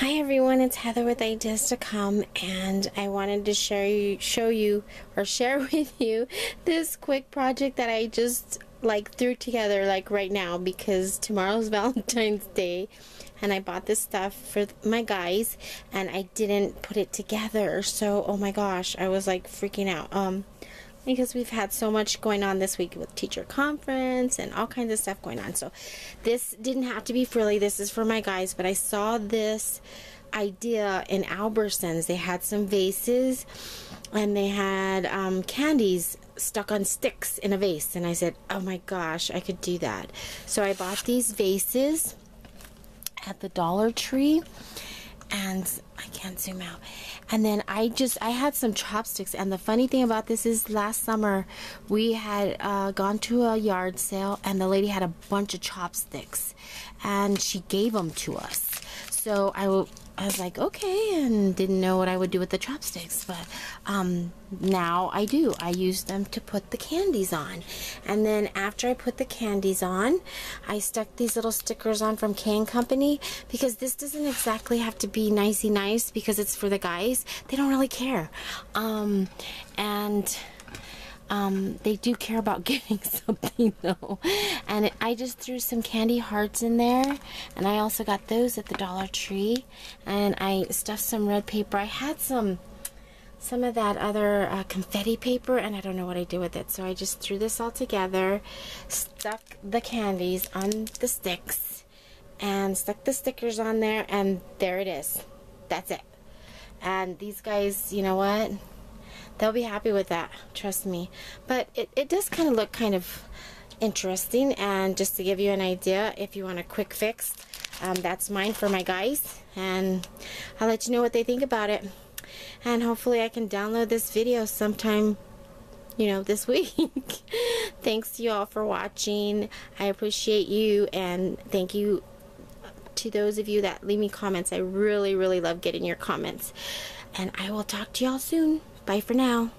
Hi everyone, it's Heather with Ideas to Come, and I wanted to share you, show you, or share with you this quick project that I just like threw together like right now because tomorrow's Valentine's Day, and I bought this stuff for my guys, and I didn't put it together. So, oh my gosh, I was like freaking out. Um, because we've had so much going on this week with teacher conference and all kinds of stuff going on. So this didn't have to be frilly. This is for my guys, but I saw this idea in Albertsons. They had some vases and they had um, candies stuck on sticks in a vase. And I said, oh my gosh, I could do that. So I bought these vases at the Dollar Tree and I can't zoom out. And then I just I had some chopsticks. And the funny thing about this is last summer we had uh, gone to a yard sale and the lady had a bunch of chopsticks, and she gave them to us. So I I was like, okay, and didn't know what I would do with the chopsticks, but um, now I do. I use them to put the candies on. And then after I put the candies on, I stuck these little stickers on from K & Company because this doesn't exactly have to be nicey nice because it's for the guys. They don't really care. Um, and um, they do care about getting something though. And it, I just threw some candy hearts in there. And I also got those at the Dollar Tree. And I stuffed some red paper. I had some some of that other uh, confetti paper and I don't know what I did with it. So I just threw this all together, stuck the candies on the sticks, and stuck the stickers on there, and there it is. That's it. And these guys, you know what? They'll be happy with that trust me. But it, it does kind of look kind of interesting and just to give you an idea if you want a quick fix um, that's mine for my guys and I'll let you know what they think about it. And hopefully I can download this video sometime you know this week. Thanks to you all for watching. I appreciate you and thank you to those of you that leave me comments. I really really love getting your comments. And I will talk to y'all soon Bye for now.